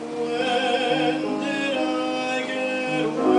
When did I get